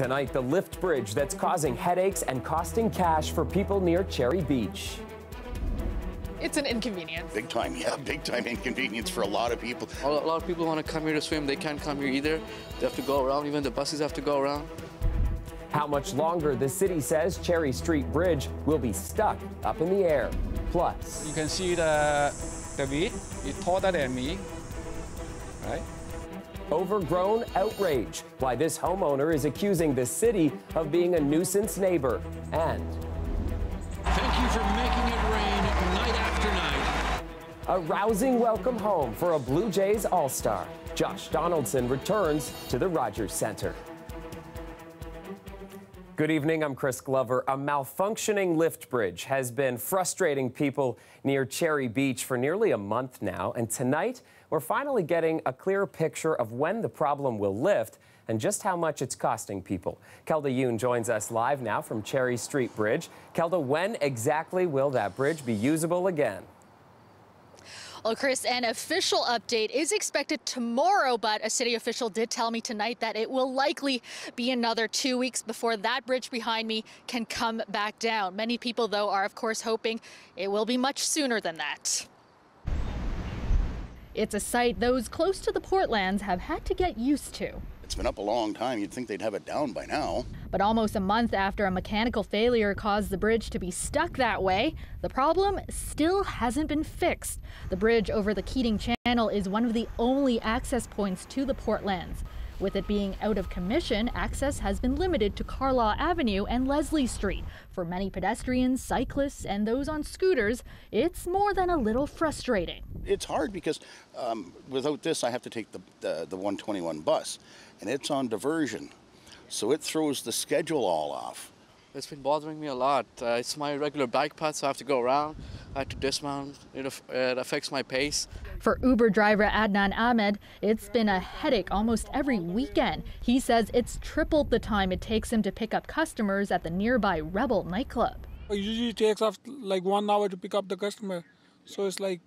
Tonight, the lift bridge that's causing headaches and costing cash for people near Cherry Beach. It's an inconvenience. Big time, yeah, big time inconvenience for a lot of people. A lot of people want to come here to swim. They can't come here either. They have to go around. Even the buses have to go around. How much longer the city says Cherry Street Bridge will be stuck up in the air. Plus, You can see the, the weed is taller than me, right? Overgrown outrage. Why this homeowner is accusing the city of being a nuisance neighbor. And Thank you for making it rain night after night. a rousing welcome home for a Blue Jays All Star. Josh Donaldson returns to the Rogers Center. Good evening, I'm Chris Glover. A malfunctioning lift bridge has been frustrating people near Cherry Beach for nearly a month now, and tonight we're finally getting a clear picture of when the problem will lift and just how much it's costing people. Kelda Yuen joins us live now from Cherry Street Bridge. Kelda, when exactly will that bridge be usable again? Well, Chris, an official update is expected tomorrow, but a city official did tell me tonight that it will likely be another two weeks before that bridge behind me can come back down. Many people, though, are of course hoping it will be much sooner than that. It's a sight those close to the Portlands have had to get used to. It's been up a long time. You'd think they'd have it down by now. But almost a month after a mechanical failure caused the bridge to be stuck that way, the problem still hasn't been fixed. The bridge over the Keating Channel is one of the only access points to the Portlands. With it being out of commission, access has been limited to Carlaw Avenue and Leslie Street. For many pedestrians, cyclists, and those on scooters, it's more than a little frustrating. It's hard because um, without this, I have to take the, the, the 121 bus, and it's on diversion. So it throws the schedule all off. It's been bothering me a lot. Uh, it's my regular bike path, so I have to go around. I have to dismount. It, it affects my pace. For Uber driver Adnan Ahmed, it's been a headache almost every weekend. He says it's tripled the time it takes him to pick up customers at the nearby Rebel nightclub. It usually takes off like one hour to pick up the customer. So it's like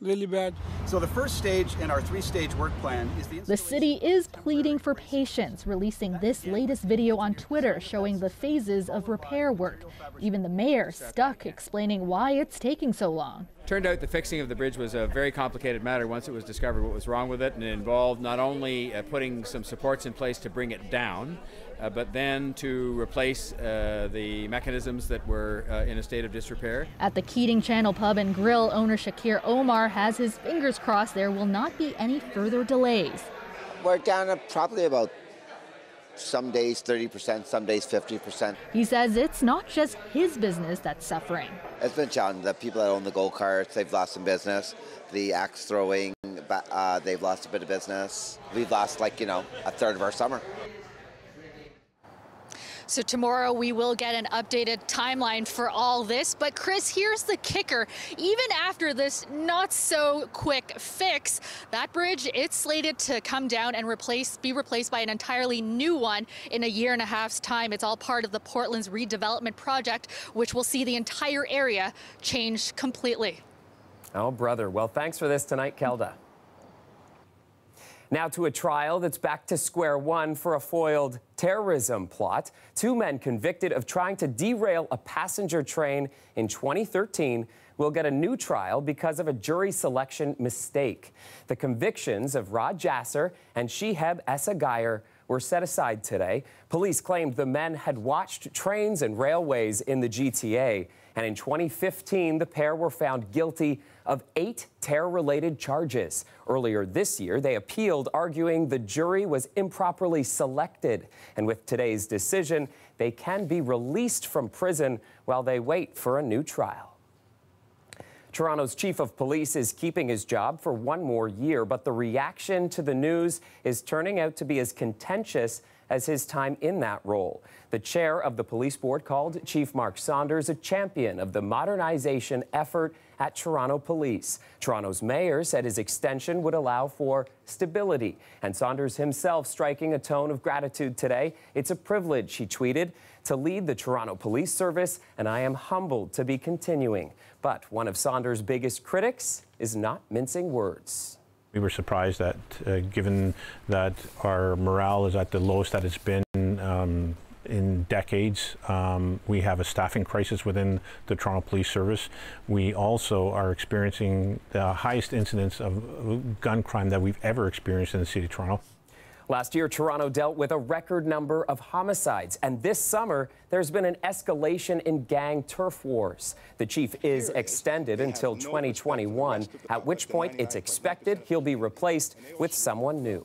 really bad. So the first stage in our three-stage work plan is the The city is pleading for patience, releasing this latest video on Twitter showing the phases of repair work. Even the mayor stuck explaining why it's taking so long. Turned out the fixing of the bridge was a very complicated matter once it was discovered what was wrong with it, and it involved not only uh, putting some supports in place to bring it down, uh, but then to replace uh, the mechanisms that were uh, in a state of disrepair. At the Keating Channel Pub and Grill, owner Shakir Omar has his fingers crossed there will not be any further delays. We're down at probably about some days 30%, some days 50%. He says it's not just his business that's suffering. It's been challenging. The people that own the go karts, they've lost some business. The axe throwing, uh, they've lost a bit of business. We've lost like, you know, a third of our summer. So tomorrow we will get an updated timeline for all this. But Chris, here's the kicker. Even after this not so quick fix, that bridge it's slated to come down and replace be replaced by an entirely new one in a year and a half's time. It's all part of the Portland's redevelopment project, which will see the entire area change completely. Oh, brother. Well, thanks for this tonight, Kelda. Now to a trial that's back to square one for a foiled terrorism plot. Two men convicted of trying to derail a passenger train in 2013 will get a new trial because of a jury selection mistake. The convictions of Raed Jaser and Chiheb Esseghaier were set aside today. Police claimed the men had watched trains and railways in the GTA. And in 2015, the pair were found guilty of eight terror related charges. Earlier this year, they appealed, arguing the jury was improperly selected. And with today's decision, they can be released from prison while they wait for a new trial. Toronto's chief of police is keeping his job for one more year, but the reaction to the news is turning out to be as contentious as his time in that role. The chair of the police board called Chief Mark Saunders a champion of the modernization effort at Toronto Police. Toronto's mayor said his extension would allow for stability. And Saunders himself striking a tone of gratitude today. It's a privilege, he tweeted, to lead the Toronto Police Service, and I am humbled to be continuing. But one of Saunders' biggest critics is not mincing words. We were surprised that, uh, given that our morale is at the lowest that it's been um, in decades, um, we have a staffing crisis within the Toronto Police Service. We also are experiencing the highest incidence of gun crime that we've ever experienced in the City of Toronto. Last year, Toronto dealt with a record number of homicides, and this summer, there's been an escalation in gang turf wars. The chief is extended until 2021, at which point it's expected he'll be replaced with someone new.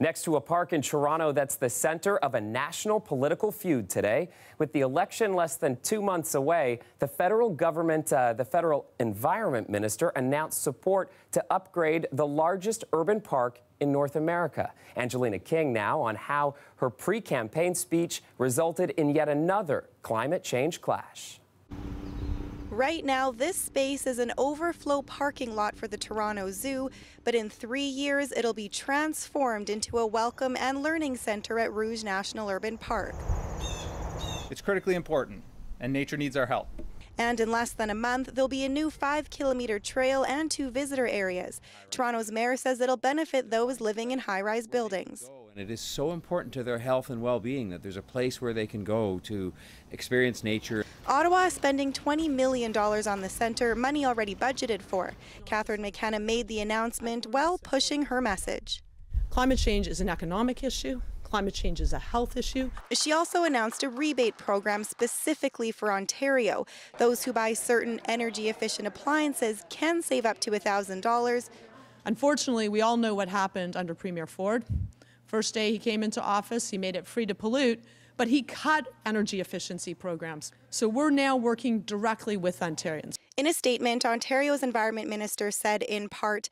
Next to a park in Toronto that's the center of a national political feud today. With the election less than two months away, the federal government, uh, the federal environment minister announced support to upgrade the largest urban park in North America. Angelina King now on how her pre campaign speech resulted in yet another climate change clash. Right now, this space is an overflow parking lot for the Toronto Zoo, but in three years, it'll be transformed into a welcome and learning center at Rouge National Urban Park. It's critically important, and nature needs our help. And in less than a month, there'll be a new five kilometer trail and two visitor areas. Toronto's mayor says it'll benefit those living in high rise buildings. And it is so important to their health and well being that there's a place where they can go to experience nature. Ottawa is spending $20 million on the centre, money already budgeted for. Catherine McKenna made the announcement while pushing her message. Climate change is an economic issue. Climate change is a health issue. She also announced a rebate program specifically for Ontario. Those who buy certain energy efficient appliances can save up to $1,000. Unfortunately, we all know what happened under Premier Ford. First day he came into office, he made it free to pollute, but he cut energy efficiency programs. So we're now working directly with Ontarians. In a statement, Ontario's Environment Minister said in part,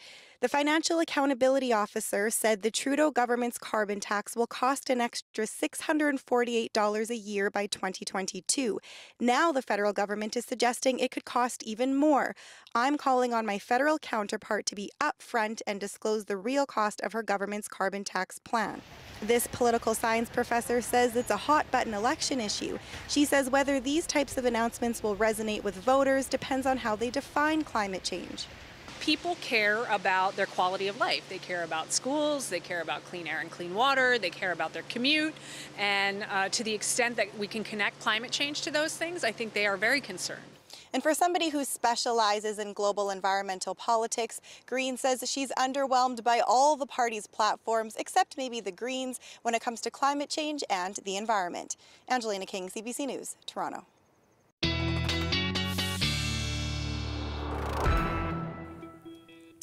the Financial Accountability Officer said the Trudeau government's carbon tax will cost an extra $648 a year by 2022. Now the federal government is suggesting it could cost even more. I'm calling on my federal counterpart to be upfront and disclose the real cost of her government's carbon tax plan. This political science professor says it's a hot button election issue. She says whether these types of announcements will resonate with voters depends on how they define climate change people care about their quality of life. They care about schools, they care about clean air and clean water, they care about their commute. And uh, to the extent that we can connect climate change to those things, I think they are very concerned. And for somebody who specializes in global environmental politics, Green says she's underwhelmed by all the party's platforms, except maybe the Greens, when it comes to climate change and the environment. Angelina King, CBC News, Toronto.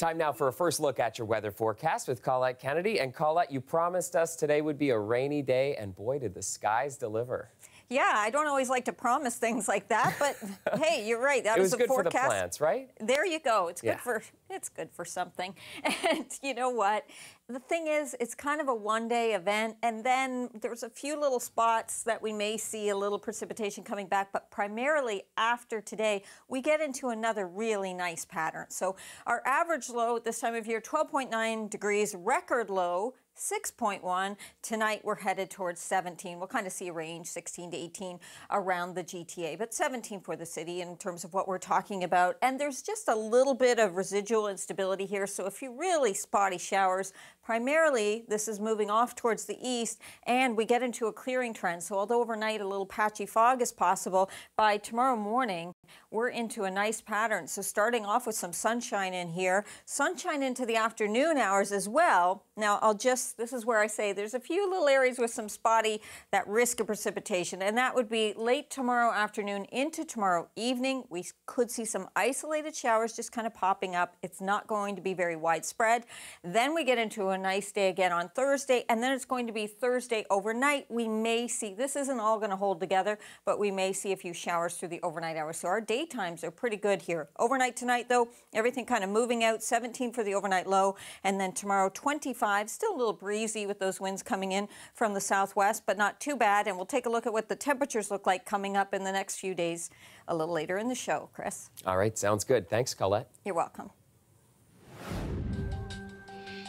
Time now for a first look at your weather forecast with Colette Kennedy. And Colette, you promised us today would be a rainy day, and boy, did the skies deliver. Yeah, I don't always like to promise things like that, but hey, you're right. That it was, was good forecast. for the plants, right? There you go. It's Yeah. good for it's good for something. And you know what? The thing is, it's kind of a one-day event, and then there's a few little spots that we may see a little precipitation coming back, but primarily after today, we get into another really nice pattern. So our average low at this time of year, 12.9 degrees, record low 6.1. Tonight we're headed towards 17. We'll kind of see a range 16 to 18 around the GTA, but 17 for the city in terms of what we're talking about. And there's just a little bit of residual instability here. So a few really spotty showers. Primarily, this is moving off towards the east, and we get into a clearing trend. So although overnight a little patchy fog is possible, by tomorrow morning we're into a nice pattern. So starting off with some sunshine in here, sunshine into the afternoon hours as well. Now I'll just, this is where I say there's a few little areas with some spotty that risk of precipitation, and that would be late tomorrow afternoon into tomorrow evening. We could see some isolated showers just kind of popping up. It's not going to be very widespread. Then we get into a nice day again on Thursday, and then it's going to be Thursday overnight. We may see, this isn't all going to hold together, but we may see a few showers through the overnight hours. So our daytimes are pretty good here. Overnight tonight, though, everything kind of moving out, 17 for the overnight low, and then tomorrow 25, still a little breezy with those winds coming in from the southwest, but not too bad. And we'll take a look at what the temperatures look like coming up in the next few days a little later in the show. Chris, All right, sounds good. Thanks, Colette. you're welcome.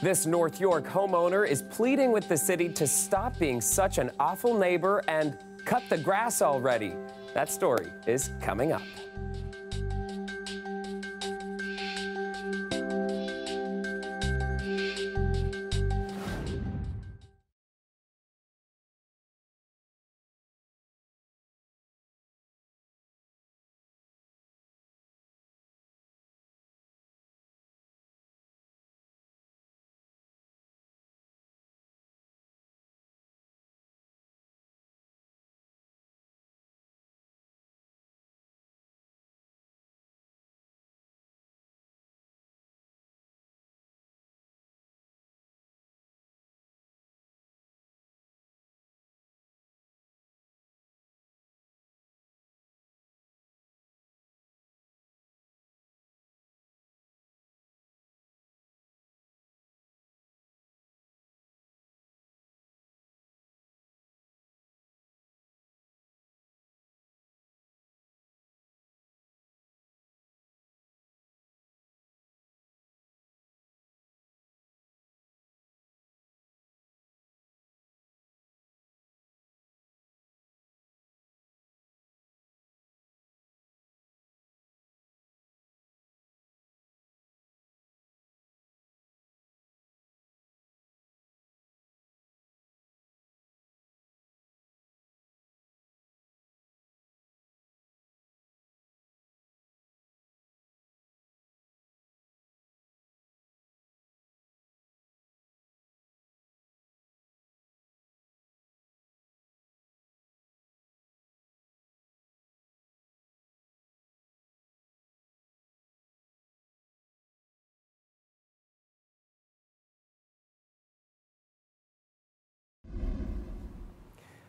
This North York homeowner is pleading with the city to stop being such an awful neighbor and cut the grass already. That story is coming up.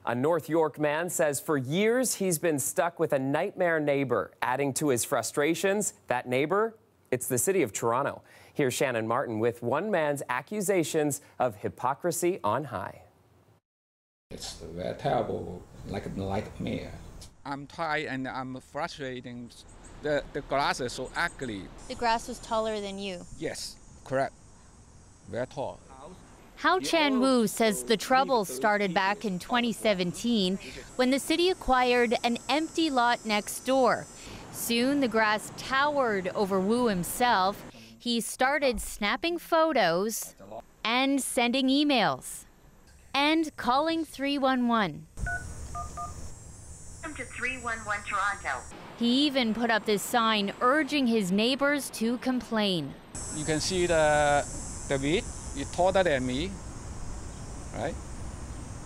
A North York man says for years he's been stuck with a nightmare neighbor. Adding to his frustrations, that neighbor, it's the city of Toronto. Here's Shannon Martin with one man's accusations of hypocrisy on high. It's very terrible, like a nightmare. I'm tired and I'm frustrated. The, the grass is so ugly. The grass was taller than you. Yes, correct. Very tall. Hao Chan Wu says the trouble started back in 2017 when the city acquired an empty lot next door. Soon the grass towered over Wu himself. He started snapping photos and sending emails and calling 311. Welcome to 311 Toronto. He even put up this sign urging his neighbors to complain. You can see the, the weed is taller than me, right?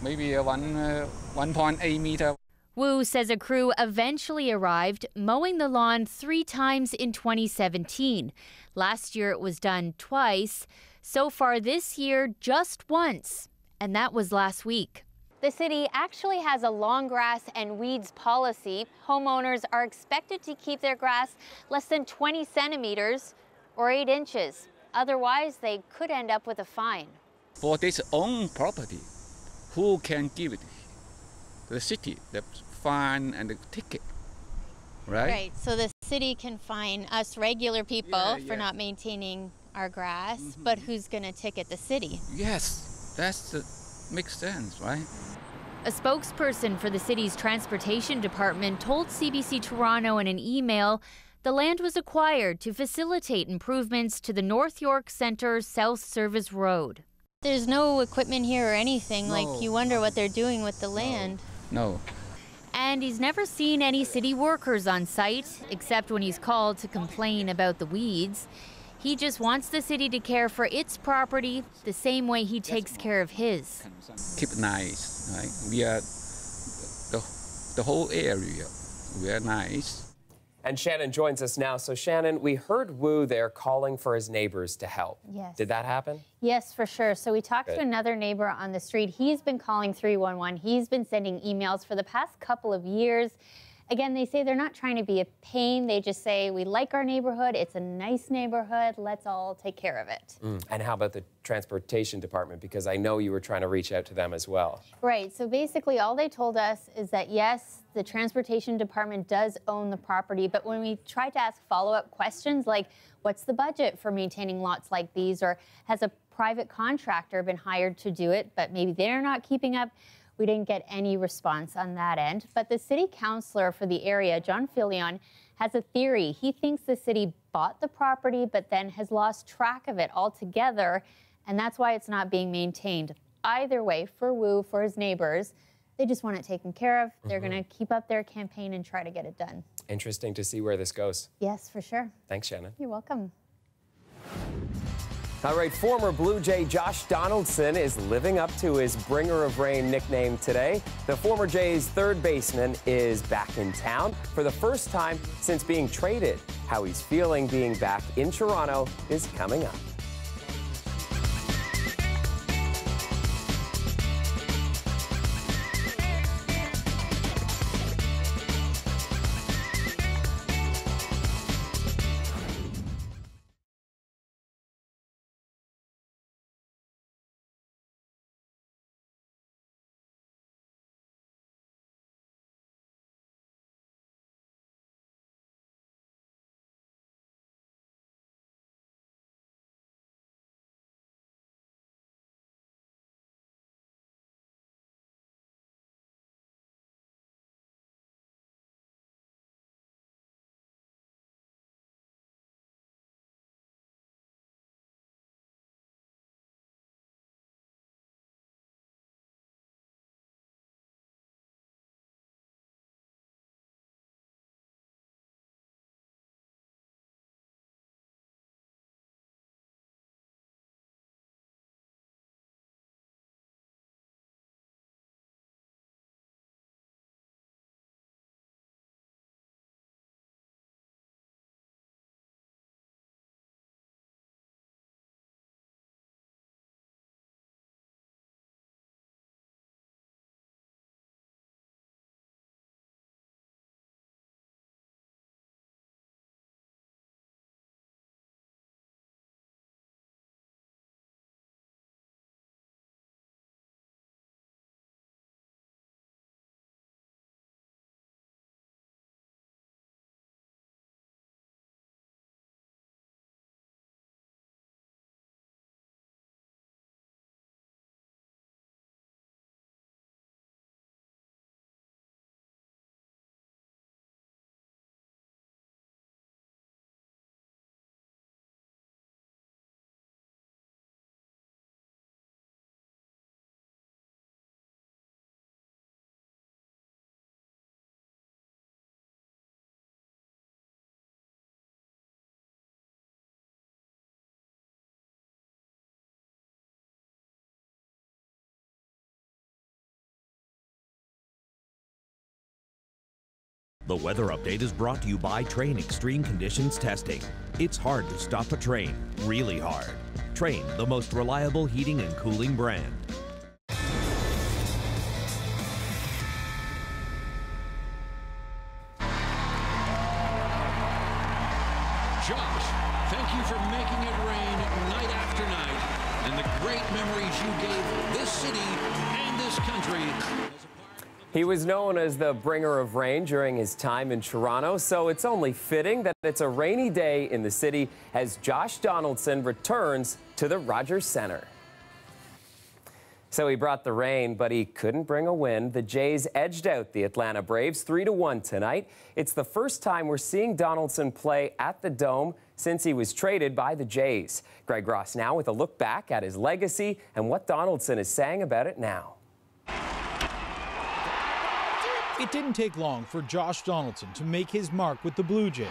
Maybe a one, uh, 1.8 meter. Wu says a crew eventually arrived, mowing the lawn three times in 2017. Last year it was done twice. So far this year, just once, and that was last week. The city actually has a long grass and weeds policy. Homeowners are expected to keep their grass less than 20 centimeters or 8 inches. Otherwise, they could end up with a fine. For this own property, who can give it? The city, the fine and the ticket, right? Right. So the city can fine us regular people Yeah, for yeah. not maintaining our grass, mm-hmm. but who's going to ticket the city? Yes, that's the, makes sense, right? A spokesperson for the city's transportation department told CBC Toronto in an email the land was acquired to facilitate improvements to the North York Centre South Service Road. There's no equipment here or anything. No. Like, you wonder what they're doing with the land. No. And he's never seen any city workers on site, except when he's called to complain about the weeds. He just wants the city to care for its property the same way he takes care of his. Keep nice, right? We are the, the whole area. We are nice. And Shannon joins us now. So, Shannon, we heard Wu there calling for his neighbors to help. Yes. Did that happen? Yes, for sure. So we talked to another neighbor on the street. He's been calling 311. He's been sending emails for the past couple of years. Again, they say they're not trying to be a pain. They just say, we like our neighborhood. It's a nice neighborhood. Let's all take care of it. Mm. And how about the transportation department? Because I know you were trying to reach out to them as well. Right. So basically, all they told us is that yes, the transportation department does own the property, but when we tried to ask follow up questions like, what's the budget for maintaining lots like these, or has a private contractor been hired to do it, but maybe they're not keeping up? We didn't get any response on that end. But the city councilor for the area, John Filion, has a theory. He thinks the city bought the property, but then has lost track of it altogether, and that's why it's not being maintained. Either way, for Wu, for his neighbors, they just want it taken care of. They're going to mm-hmm. keep up their campaign and try to get it done. Interesting to see where this goes. Yes, for sure. Thanks, Shannon. You're welcome. All right, former Blue Jay Josh Donaldson is living up to his Bringer of Rain nickname today. The former Jays third baseman is back in town for the first time since being traded. How he's feeling being back in Toronto is coming up. The weather update is brought to you by Trane Extreme Conditions Testing. It's hard to stop a train, really hard. Trane, the most reliable heating and cooling brand. Was known as the bringer of rain during his time in Toronto, so it's only fitting that it's a rainy day in the city as Josh Donaldson returns to the Rogers Center. So he brought the rain, but he couldn't bring a win. The Jays edged out the Atlanta Braves 3 to 1 tonight. It's the first time we're seeing Donaldson play at the Dome since he was traded by the Jays. Greg Ross now with a look back at his legacy and what Donaldson is saying about it now. It didn't take long for Josh Donaldson to make his mark with the Blue Jays.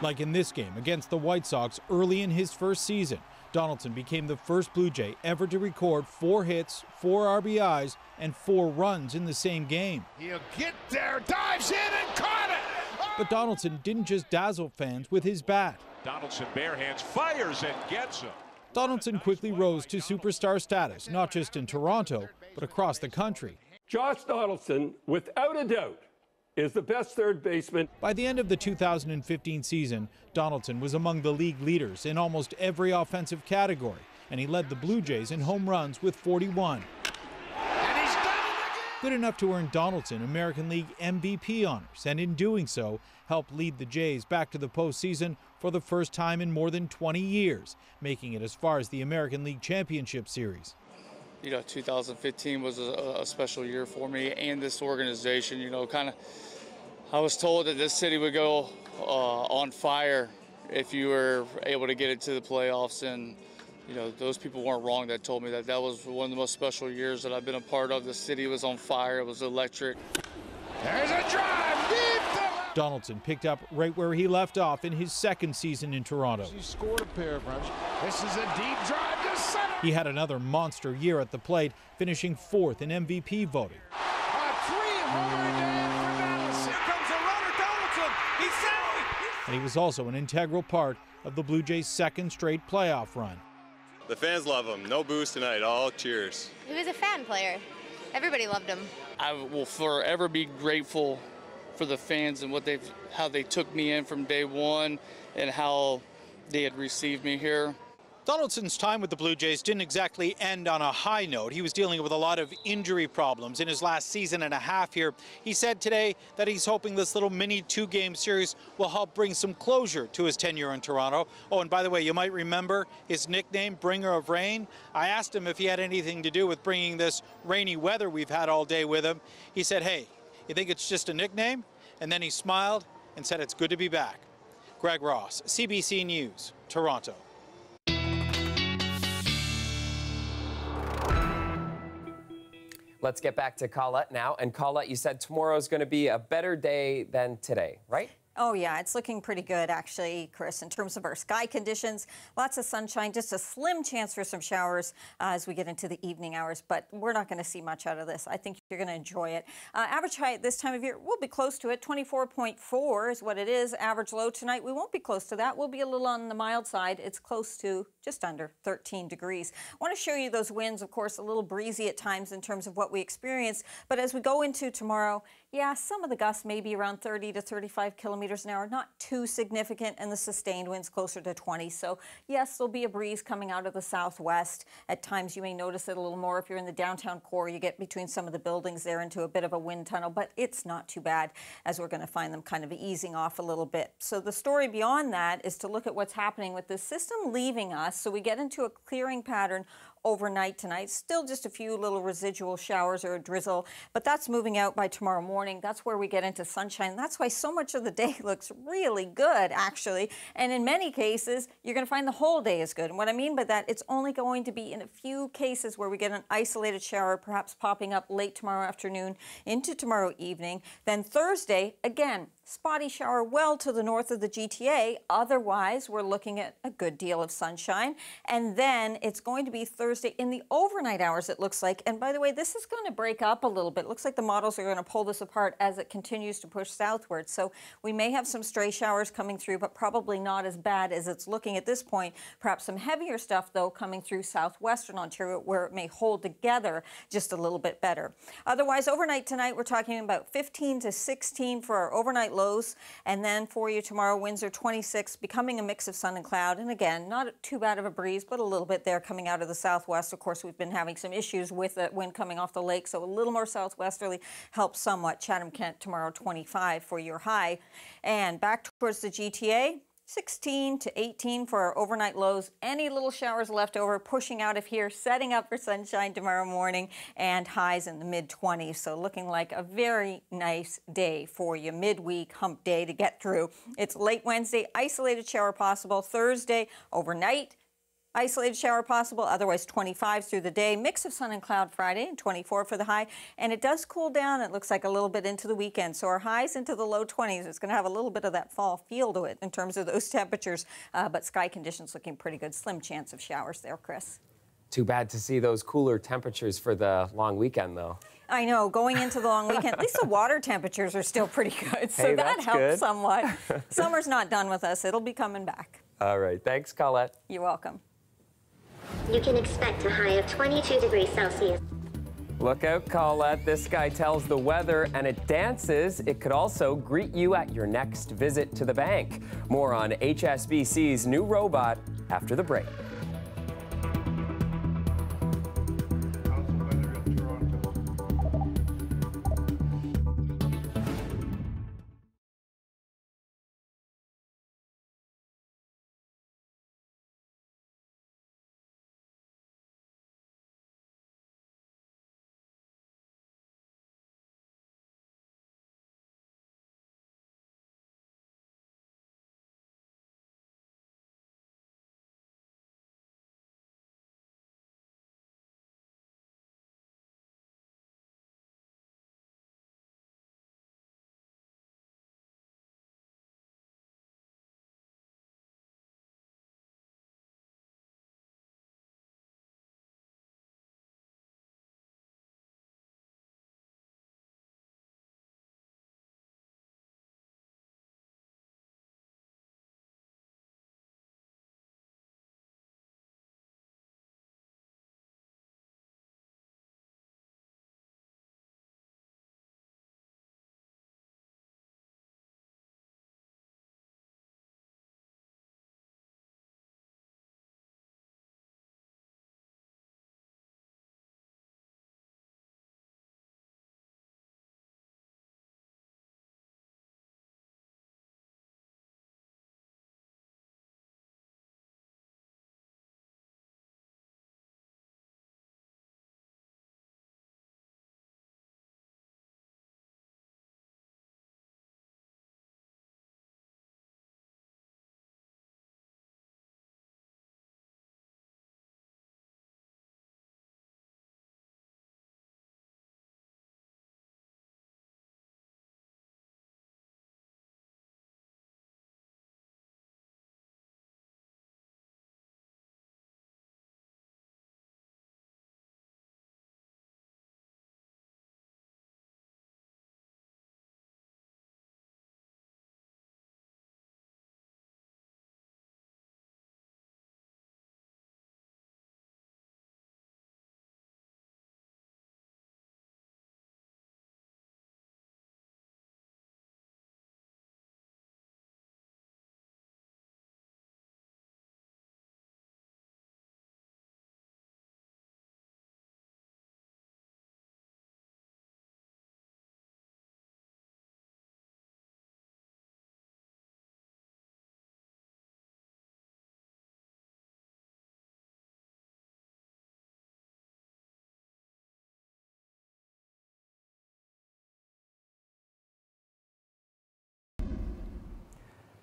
Like in this game against the White Sox early in his first season, Donaldson became the first Blue Jay ever to record four hits, four RBIs, and four runs in the same game. He'll get there, dives in and caught it. But Donaldson didn't just dazzle fans with his bat. Donaldson bare hands fires and gets him. Donaldson quickly rose to superstar status, not just in Toronto, but across the country. Josh Donaldson, without a doubt, is the best third baseman. By the end of the 2015 season, Donaldson was among the league leaders in almost every offensive category, and he led the Blue Jays in home runs with 41. Good enough to earn Donaldson American League MVP honors, and in doing so, helped lead the Jays back to the postseason for the first time in more than 20 years, making it as far as the American League Championship Series you know, 2015 was a, a, special year for me and this organization. You know, kind of, I was told that this city would go uh, on fire if you were able to get into the playoffs, and you know, those people weren't wrong that told me that. That was one of the most special years that I've been a part of. The city was on fire. It was electric. There's a drive deep Donaldson picked up right where he left off in his second season in Toronto. He scored a pair of runs. This is a deep drive to center. He had another monster year at the plate, finishing fourth in MVP voting. A three-homer day for Donaldson. Here comes a runner, Donaldson. He's out. And he was also an integral part of the Blue Jays' second straight playoff run. The fans love him. No boos tonight. All cheers. He was a fan player. Everybody loved him. I will forever be grateful for the fans and what they've how they took me in from day one and how they had received me here. Donaldson's time with the Blue Jays didn't exactly end on a high note. He was dealing with a lot of injury problems in his last season and a half here. He said today that he's hoping this little mini two-game series will help bring some closure to his tenure in Toronto. Oh, and by the way, you might remember his nickname, Bringer of Rain. I asked him if he had anything to do with bringing this rainy weather we've had all day with him. He said, hey, you think it's just a nickname? And then he smiled and said it's good to be back. Greg Ross, CBC News, Toronto. Let's get back to Colette now. And Colette, you said tomorrow is going to be a better day than today, right? Oh, yeah, it's looking pretty good, actually, Chris, in terms of our sky conditions. Lots of sunshine, just a slim chance for some showers uh, as we get into the evening hours, but we're not going to see much out of this. I think you're going to enjoy it. Uh, average high at this time of year, we'll be close to it. 24.4 is what it is. Average low tonight, we won't be close to that. We'll be a little on the mild side. It's close to just under 13 degrees. I want to show you those winds, of course, a little breezy at times in terms of what we experienced, but as we go into tomorrow, yeah, some of the gusts may be around 30 to 35 kilometers an hour, not too significant, and the sustained winds closer to 20. So, yes, there'll be a breeze coming out of the southwest. At times, you may notice it a little more if you're in the downtown core. You get between some of the buildings there into a bit of a wind tunnel, but it's not too bad as we're going to find them kind of easing off a little bit. So, the story beyond that is to look at what's happening with the system leaving us. So, we get into a clearing pattern overnight tonight. Still just a few little residual showers or a drizzle, but that's moving out by tomorrow morning. That's where we get into sunshine. That's why so much of the day looks really good, actually. And in many cases, you're going to find the whole day is good. And what I mean by that, it's only going to be in a few cases where we get an isolated shower, perhaps popping up late tomorrow afternoon into tomorrow evening. Then Thursday, again, spotty shower well to the north of the GTA. Otherwise, we're looking at a good deal of sunshine. And then it's going to be Thursday in the overnight hours, it looks like. And by the way, this is going to break up a little bit. It looks like the models are going to pull this apart as it continues to push southward. So we may have some stray showers coming through, but probably not as bad as it's looking at this point. Perhaps some heavier stuff, though, coming through southwestern Ontario, where it may hold together just a little bit better. Otherwise, overnight tonight, we're talking about 15 to 16 for our overnight lows. And then for you tomorrow, Windsor 26, becoming a mix of sun and cloud. And again, not too bad of a breeze, but a little bit there coming out of the southwest. Of course, we've been having some issues with the wind coming off the lake, so a little more southwesterly helps somewhat. Chatham Kent tomorrow 25 for your high. And back towards the GTA, 16 to 18 for our overnight lows. Any little showers left over, pushing out of here, setting up for sunshine tomorrow morning, and highs in the mid 20s. So, looking like a very nice day for you, midweek hump day to get through. It's late Wednesday, isolated shower possible. Thursday, overnight, Isolated shower possible, otherwise 25 through the day. Mix of sun and cloud Friday and 24 for the high. And it does cool down, it looks like a little bit into the weekend. So our highs into the low 20s. It's going to have a little bit of that fall feel to it in terms of those temperatures. Uh, but sky conditions looking pretty good. Slim chance of showers there, Chris. Too bad to see those cooler temperatures for the long weekend, though. I know, going into the long weekend, at least the water temperatures are still pretty good. So Hey, that helps good. somewhat. Summer's not done with us. It'll be coming back. All right. Thanks, Colette. You're welcome. You can expect a high of 22 degrees Celsius. Look out, Colette. This guy tells the weather and it dances. It could also greet you at your next visit to the bank. More on HSBC's new robot after the break.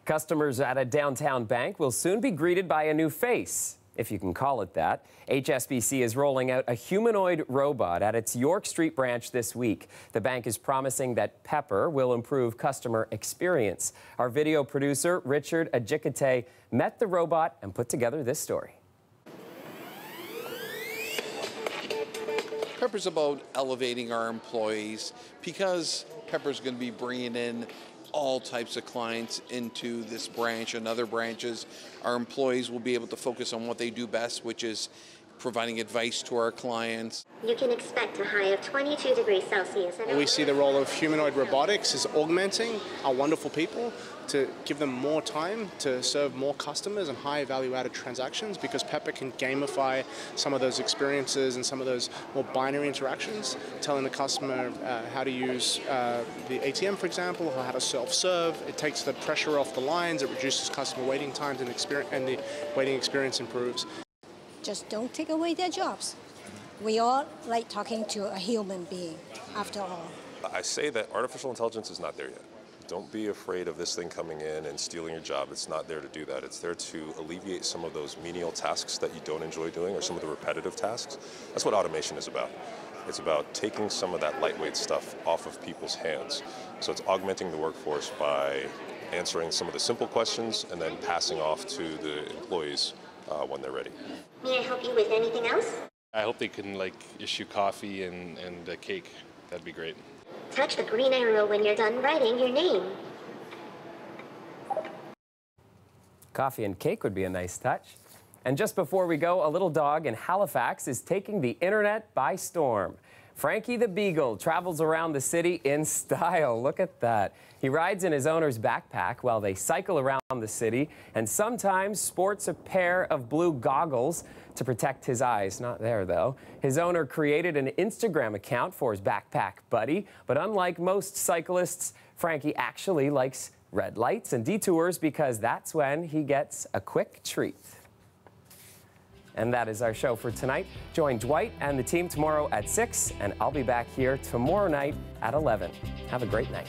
Customers at a downtown bank will soon be greeted by a new face, if you can call it that. HSBC is rolling out a humanoid robot at its York Street branch this week. The bank is promising that Pepper will improve customer experience. Our video producer, Richard Agecoutay, met the robot and put together this story. Pepper's about elevating our employees because Pepper's going to be bringing in all types of clients into this branch and other branches. Our employees will be able to focus on what they do best, which is providing advice to our clients. You can expect a high of 22 degrees Celsius. And we see the role of humanoid robotics as augmenting our wonderful people to give them more time to serve more customers and higher value added transactions because Pepper can gamify some of those experiences and some of those more binary interactions, telling the customer uh, how to use uh, the ATM, for example, or how to self serve. It takes the pressure off the lines, it reduces customer waiting times, and, and the waiting experience improves. Just don't take away their jobs. We all like talking to a human being, after all. I say that artificial intelligence is not there yet. Don't be afraid of this thing coming in and stealing your job. It's not there to do that. It's there to alleviate some of those menial tasks that you don't enjoy doing or some of the repetitive tasks. That's what automation is about. It's about taking some of that lightweight stuff off of people's hands. So it's augmenting the workforce by answering some of the simple questions and then passing off to the employees uh, when they're ready. May I help you with anything else? I hope they can like issue coffee and, and a cake. That'd be great. Touch the green arrow when you're done writing your name. Coffee and cake would be a nice touch. And just before we go, a little dog in Halifax is taking the internet by storm. Frankie the Beagle travels around the city in style. Look at that. He rides in his owner's backpack while they cycle around the city and sometimes sports a pair of blue goggles to protect his eyes. Not there, though. His owner created an Instagram account for his backpack buddy, but unlike most cyclists, Frankie actually likes red lights and detours because that's when he gets a quick treat. And that is our show for tonight. Join Dwight and the team tomorrow at 6, and I'll be back here tomorrow night at 11. Have a great night.